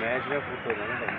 Média ਦਾ